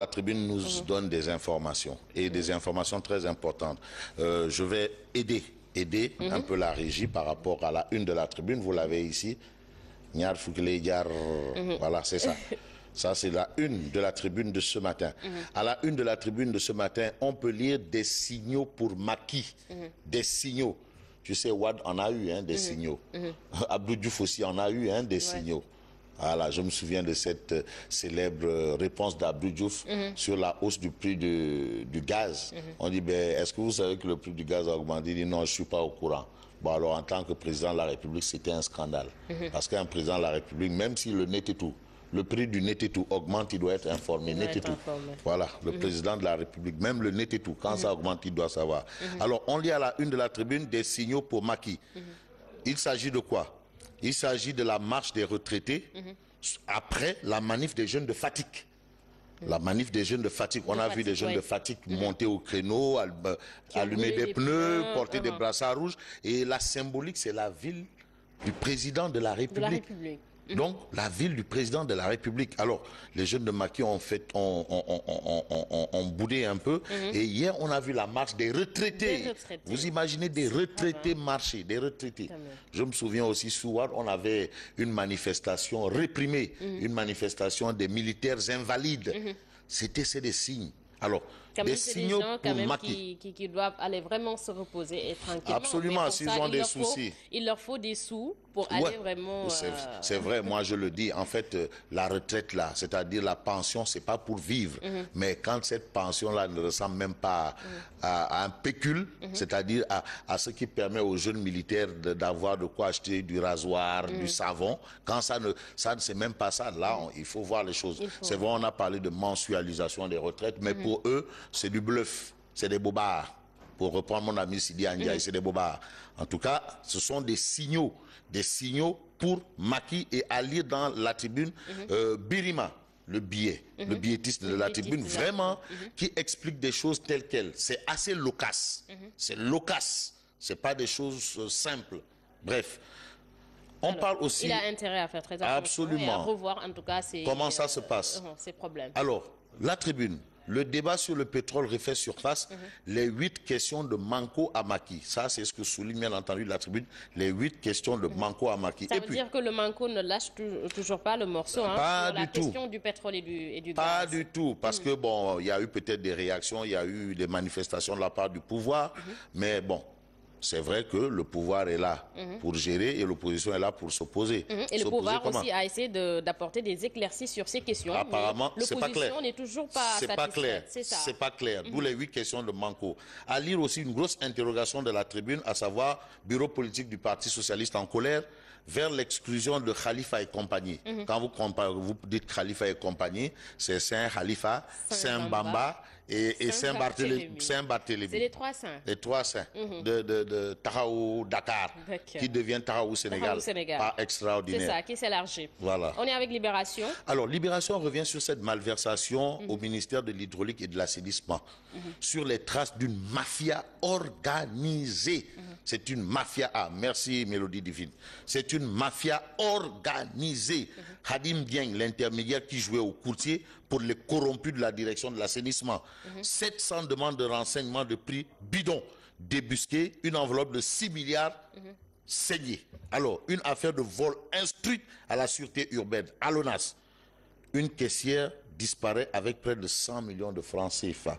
La tribune nous donne des informations et des informations très importantes. Euh, je vais aider, aider un peu la régie par rapport à la une de la tribune. Vous l'avez ici. Nyar Voilà, c'est ça. Ça, c'est la une de la tribune de ce matin. À la une de la tribune de ce matin, on peut lire des signaux pour Maki. Des signaux. Tu sais, Wad en a eu hein, des signaux. Abdou Diouf aussi en a eu hein, des signaux. Voilà, je me souviens de cette euh, célèbre euh, réponse d'Abdou Diouf sur la hausse du prix du gaz. On dit, ben, est-ce que vous savez que le prix du gaz a augmenté? Il dit, non, je suis pas au courant. Bon, alors, en tant que président de la République, c'était un scandale. Parce qu'un président de la République, même si le net et tout, le prix du net et tout augmente, il doit être informé. Net et tout. informé. Voilà, le président de la République, même le net et tout, quand ça augmente, il doit savoir. Alors, on lit à la une de la tribune des signaux pour Maki. Il s'agit de quoi? Il s'agit de la marche des retraités après la manif des jeunes de fatigue. La manif des jeunes de fatigue. On De a vu des jeunes ouais. de fatigue monter au créneau, euh, allumer des des pneus, pneus, porter des brassards rouges. Et la symbolique, c'est la ville du président de la de République. la République. Donc, la ville du président de la République. Alors, les jeunes de Maki ont fait, ont, ont- ont- boudé un peu. Et hier, on a vu la marche des retraités. Des retraités. Vous imaginez des retraités marcher, des retraités. Je me souviens aussi, sous Ouad, on avait une manifestation réprimée, une manifestation des militaires invalides. C'était, c'est des signes. Alors, Quand des même, des signaux gens pour quand même qui, qui, qui doivent aller vraiment se reposer et tranquillement. Absolument, s'ils ont des faut- soucis. il leur faut des sous pour Ouais. aller vraiment... C'est euh, c'est vrai, moi je le dis. En fait, euh, la retraite là, c'est-à-dire la pension, c'est pas pour vivre. Mhm. Mais quand cette pension là ne ressemble même pas à, à un pécule, Mhm. c'est-à-dire à, à ce qui permet aux jeunes militaires d'avoir de, quoi acheter du rasoir, Mhm. du savon, quand ça ne, ça ne c'est même pas ça. Là, on- il faut voir les choses. C'est vrai, on a parlé de mensualisation des retraites, mais pour eux, c'est du bluff, c'est des bobards. Pour reprendre mon ami Sidi Ndiaye, c'est des bobards. En tout cas, ce sont des signaux, des signaux pour Maki et lire dans la tribune euh, Birima, le billet, le billettiste de Le la tribune, vraiment, qui explique des choses telles quelles. C'est assez loquace. C'est loquace. C'est pas des choses euh, simples. Bref. On alors, parle aussi. Il a intérêt à faire très attention Absolument. et à revoir en tout cas Comment ça se passe? euh, ces problèmes. Alors, la tribune, le débat sur le pétrole refait surface, les huit questions de Manco à Maki. Ça, c'est ce que souligne bien entendu la tribune, les huit questions de Manco à Maki. Ça Et veut puis, dire que le Manco ne lâche tou- toujours pas le morceau hein, Pas sur la du tout. question du pétrole et du, et du pas gaz. du tout, parce que bon, il y a eu peut-être des réactions, il y a eu des manifestations de la part du pouvoir, mais bon. C'est vrai que le pouvoir est là pour gérer et l'opposition est là pour s'opposer. Mhm. Et le pouvoir aussi a essayé de- d'apporter des éclaircies sur ces questions. mais Apparemment, c'est pas clair. L'opposition n'est toujours pas C'est pas clair. C'est. Mhm. Pas clair. D'où les huit questions de Manco. À lire aussi une grosse interrogation de la tribune, à savoir bureau politique du Parti socialiste en colère vers l'exclusion de Khalifa et compagnie. Mhm. Quand vous, dites Khalifa et compagnie, c'est Saint Khalifa, Saint Bamba et, et Saint Barthélemy. Saint-Barthélemy. Saint Barthélemy. C'est les trois saints. Les trois saints de, de, de Tahaou Dakar, qui devient Tahaou Sénégal. Sénégal. Pas C'est extraordinaire. ça, qui s'élargit. Voilà. On est avec Libération. Alors, Libération revient sur cette malversation au ministère de l'Hydraulique et de l'Assainissement, sur les traces d'une mafia organisée. C'est une mafia. Ah, merci Mélodie Divine. C'est une mafia organisée. Hadim Dieng, l'intermédiaire qui jouait au courtier pour les corrompus de la direction de l'assainissement. 700 demandes de renseignement de prix bidon, débusquées, une enveloppe de 6 milliards saignée. Alors, une affaire de vol instruite à la sûreté urbaine, à l'ONAS une caissière disparaît avec près de 100 millions de francs CFA.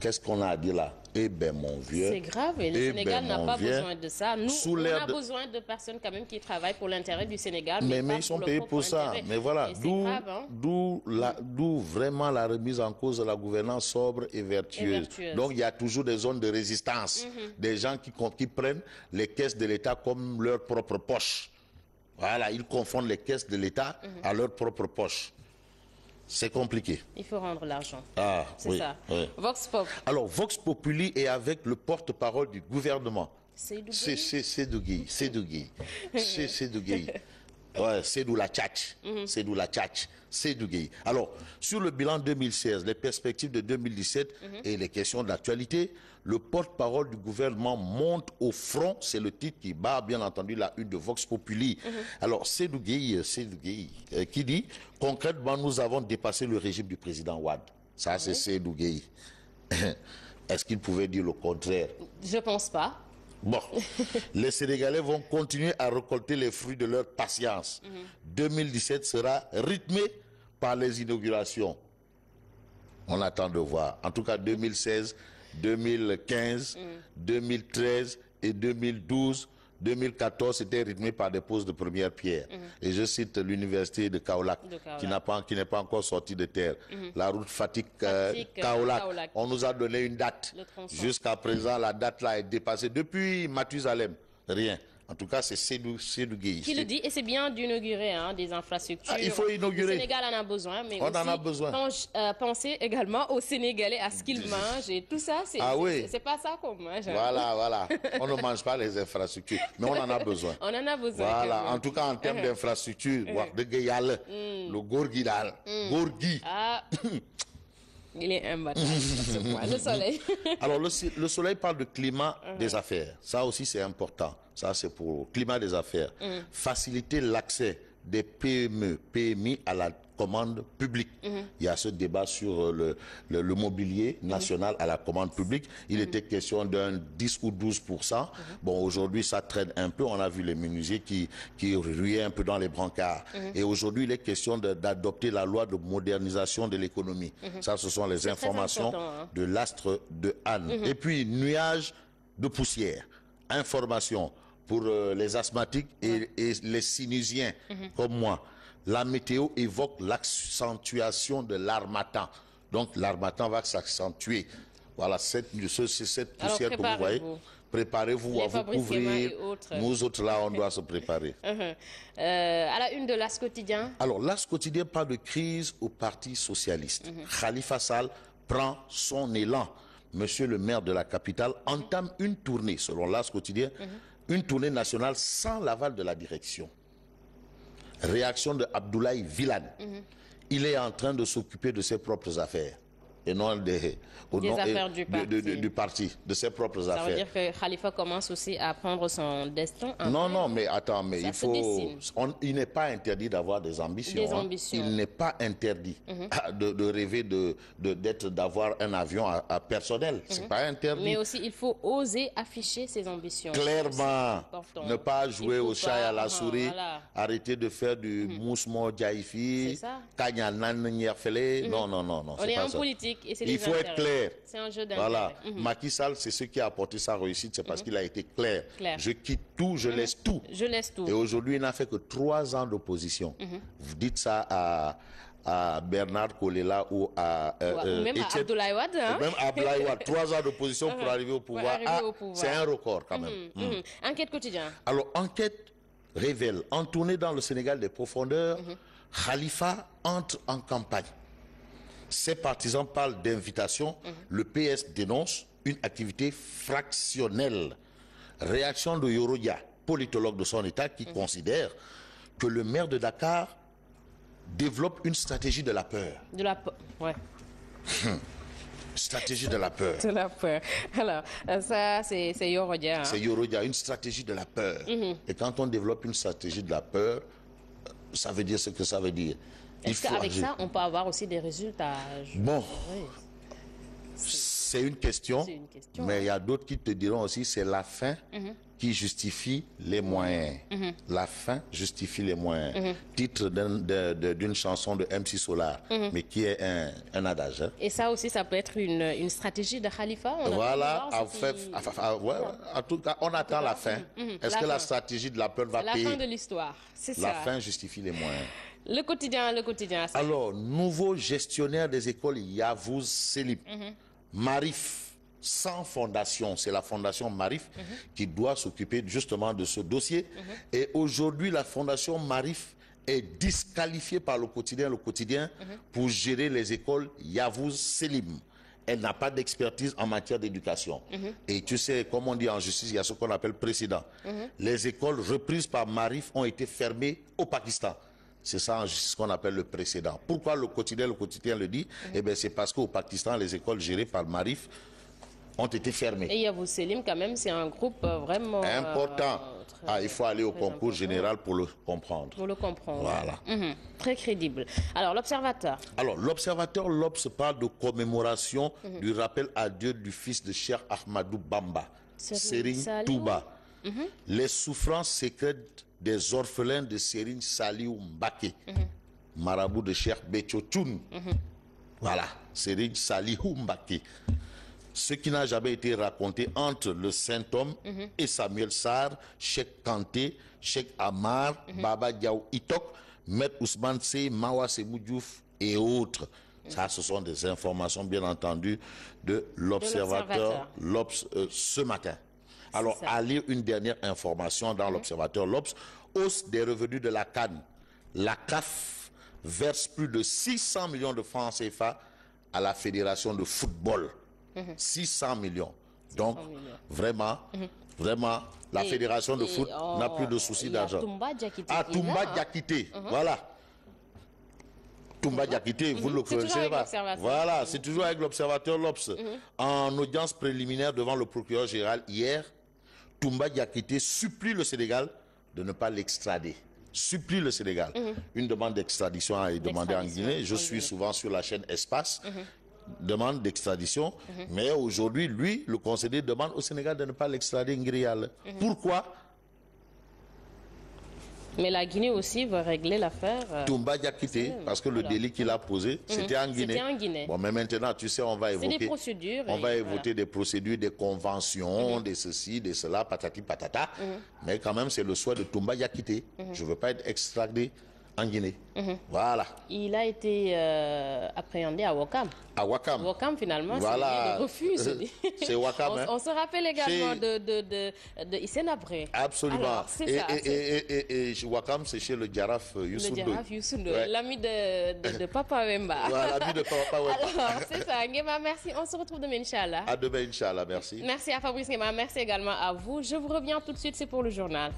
Qu'est-ce qu'on a à dire là? Eh bien, mon vieux. C'est grave et le eh Sénégal ben, n'a pas vieux, besoin de ça. Nous, sous on a de- besoin de personnes quand même qui travaillent pour l'intérêt du Sénégal. Mais, Mais, ils sont payés pour ça. intérêt. Mais voilà, d'où hein. vraiment la remise en cause de la gouvernance sobre et vertueuse. Et vertueuse. Donc il y a toujours des zones de résistance, des gens qui, prennent les caisses de l'État comme leur propre poche. Voilà, ils confondent les caisses de l'État Mhm. à leur propre poche. C'est compliqué. Il faut rendre l'argent. Ah, C'est oui, ça. oui. Vox Pop, Alors, Vox Populi est avec le porte-parole du gouvernement. c'est Dougui, c'est Dougui, c'est Dougui. Ouais, c'est d'où la tchatch. C'est d'où la tchatch. C'est du gay. Alors, sur le bilan 2016, les perspectives de 2017 et les questions d'actualité, le porte-parole du gouvernement monte au front. C'est le titre qui bat, bien entendu, la une de Vox Populi. Alors, c'est du gay, c'est du gay, euh, qui dit, concrètement, nous avons dépassé le régime du président Ouad. Ça, c'est Seydou Gueye. Est-ce qu'il pouvait dire le contraire? Je pense pas. Bon, les Sénégalais vont continuer à récolter les fruits de leur patience. 2017 sera rythmé par les inaugurations. On attend de voir. En tout cas, 2016, 2015, 2013 et 2012. 2014, c'était rythmé par des poses de première pierre. Et je cite l'université de Kaolack, De Kaolack. qui n'a pas, qui n'est pas encore sortie de terre. La route Fatigue, euh, Fatigue, euh. On nous a donné une date. Jusqu'à présent, la date là est dépassée. Depuis Mathusalem, rien. En tout cas, c'est Sédou Gueye. Qui le dit Et c'est bien d'inaugurer hein, des infrastructures. Ah, il faut inaugurer. Le Sénégal en a besoin, mais On en a besoin. euh, penser également aux Sénégalais, à ce qu'ils mangent et tout ça. C'est Ah oui. c'est- pas ça qu'on mange. hein. Voilà, voilà. On ne mange pas les infrastructures, mais on en a besoin. On en a besoin. Voilà, en tout cas en termes d'infrastructures, wax dëgg yàlla, le góor gi daal, góor gi. Ah, il est imbattable. Le soleil. Alors le, le soleil parle de climat des affaires. Ça aussi c'est important. Ça c'est pour le climat des affaires. Faciliter l'accès des PME, PMI à la commande publique. Il y a ce débat sur euh, le, le, le mobilier national à la commande publique. Il était question d'un 10 ou 12 Bon, aujourd'hui, ça traîne un peu. On a vu les menuisiers qui, qui ruaient un peu dans les brancards. Et aujourd'hui, il est question d'adopter la loi de modernisation de l'économie. Ça, ce sont les informations hein. de l'astre de Anne. Et puis, nuage de poussière. Information pour euh, les asthmatiques et, et les sinusiens comme moi. La météo évoque l'accentuation de l'armatan. Donc, l'armatan va s'accentuer. Voilà, cette, ce- ce- cette Alors, poussière que vous voyez. préparez-vous. À vous couvrir. autres. Nous autres, là, on doit se préparer. Euh, à la une de l'As quotidien, Alors, l'As quotidien parle de crise au Parti socialiste. Khalifa Sall prend son élan. Monsieur le maire de la capitale entame une tournée, selon l'As quotidien, une tournée nationale sans l'aval de la direction. Réaction de Abdoulaye Villane. Il est en train de s'occuper de ses propres affaires. Et non des, au Des nom- affaires du de- de- de- parti. du parti, de ses propres ça affaires. veut dire que Khalifa commence aussi à prendre son destin en Non, non, mais attends, mais Ça il faut. on- il n'est pas interdit d'avoir des ambitions. Des hein. ambitions. Mhm. Il n'est pas interdit ah, de, de rêver de d'être d'avoir un avion à, à personnel. C'est pas interdit. Mhm. Mais aussi, il faut oser afficher ses ambitions. Clairement, ne pas jouer au chat et à la souris, voilà. arrêter de faire du mousmo jaifi, C'est ça. Mhm. kanyanan nyerfele. Non, non, non, non. On est pas en ça. politique et c'est Il faut être clair. C'est un jeu Voilà. Mhm. Macky Sall, c'est ce qui a apporté sa réussite, c'est parce qu'il a été clair. Clair. Je quitte tout, je laisse tout. Je laisse tout. Et aujourd'hui, il n'a fait que trois ans d'opposition. Vous dites ça à, à Bernard Kolela ou à euh, Ou euh, même à hein. Même à Abdoulaye. Trois ans d'opposition pour arriver au pouvoir. Ah, pouvoir. C'est un record quand même. Mm. Mhm. Enquête quotidien. Alors, enquête révèle, en tournée dans le Sénégal des profondeurs, Khalifa entre en campagne. Ses partisans parlent d'invitation. Le PS dénonce une activité fractionnelle. Réaction de Yorodia, politologue de son État, qui considère que le maire de Dakar développe une stratégie de la peur. De la pe- ouais. Stratégie de la peur. De la peur. Alors, euh, ça, c'est Yorodia. hein. C'est Yorodia, une stratégie de la peur. Et quand on développe une stratégie de la peur, ça veut dire ce que ça veut dire. Est-ce qu'avec ça, on peut avoir aussi des résultats? Je- Bon, Oui. c'est une question, C'est une question, mais il y a d'autres qui te diront aussi c'est la fin qui justifie les moyens. La fin justifie les moyens. Titre de- de- d'une chanson de MC Solar, mais qui est un, un adage. hein. Et ça aussi, ça peut être une, une stratégie de Khalifa? On Voilà, ce fait, qui- ouais, tout cas, on attend la fin. Est-ce la que la stratégie de la peur va la payer? fin de l'histoire. C'est La ça. fin justifie les moyens. Le quotidien, le quotidien. ça. Alors, nouveau gestionnaire des écoles Yavouz Selim. Marif, sans fondation, c'est la fondation Marif qui doit s'occuper justement de ce dossier. Et aujourd'hui, la fondation Marif est disqualifiée par le quotidien, le quotidien, pour gérer les écoles Yavouz Selim. elle n'a pas d'expertise en matière d'éducation. Et tu sais, comme on dit en justice, il y a ce qu'on appelle précédent. Les écoles reprises par Marif ont été fermées au Pakistan. C'est ça justice qu'on appelle le précédent. Pourquoi le quotidien, le quotidien le dit Eh bien, c'est parce qu'au Pakistan, les écoles gérées par Marif ont été fermées. Et Yavou Selim, quand même, c'est un groupe euh, vraiment... euh, Important. très- Ah, il faut aller au concours important. général pour le comprendre. Pour le comprendre. Voilà. Mhm. Très crédible. Alors, l'observateur. Alors, l'observateur Lobs parle de commémoration du rappel à Dieu du fils de Cheikh Ahmadou Bamba, Saliou. Touba. Les souffrances secrètes des orphelins de Serigne Saliou Mbake, marabout de Cheikh Béthio Thioune. Voilà, Serigne Saliou Mbake. Ce qui n'a jamais été raconté entre le saint homme et Samuel Sarr, Cheikh Kanté, Cheikh Amar, Baba Diaw Itok, Maître Ousmane Sey, Mawa Semou Diouf et autres. Ça, ce sont des informations, bien entendu, de l'Observateur l'Observateur. l'Obs euh, ce matin. Alors, à lire une dernière information dans l'Observateur l'Obs, hausse des revenus de la Cannes. La CAF verse plus de 600 millions de francs CFA à la Fédération de football. 600 millions. Donc, millions. vraiment, vraiment, la Et- Fédération de foot oh, n'a plus de soucis d'argent. Toumba Diakité Ah, Toumba là, hein. Diakité, voilà. Toumba Diakité, vous ne le connaissez pas. Voilà, c'est toujours avec l'Observateur l'Obs. En audience préliminaire devant le procureur général hier, Toumba Diakité supplie le Sénégal de ne pas l'extrader. Supplie le Sénégal. Une demande d'extradition a été demandée en Guinée. Je suis souvent sur la chaîne Espace. Demande d'extradition. Mais aujourd'hui, lui, le conseiller demande au Sénégal de ne pas l'extrader Ngrial. Pourquoi? Mais la Guinée aussi va régler l'affaire. euh, Toumba Diakité, parce que le Voilà. délit qu'il a posé, c'était en Guinée. C'était en Guinée. Bon, mais maintenant, tu sais, on va évoquer. des procédures. On va voilà. évoquer des procédures, des conventions, des ceci, des cela, patati patata. Mais quand même, c'est le souhait de Toumba Diakité. Je ne veux pas être extradé en Guinée. Voilà. Il a été euh, appréhendé à Wakam. À Wakam. Wakam, finalement, Voilà. c'est. C'est Wakam, on, hein. on se rappelle également de, de, de, de Hissène Abré. Absolument. Alors, et, ça. et, et, et, Wakam, c'est chez le Djaraf euh, Youssou le. Djaraf Youssou Ouais. l'ami de, Papa Wemba. L'ami de Papa Wemba. Alors, c'est ça. Ngema, merci. On se retrouve demain, Inch'Allah. À demain, Inch'Allah. Merci. Merci à Fabrice Ngema. Merci également à vous. Je vous reviens tout de suite. C'est pour le journal.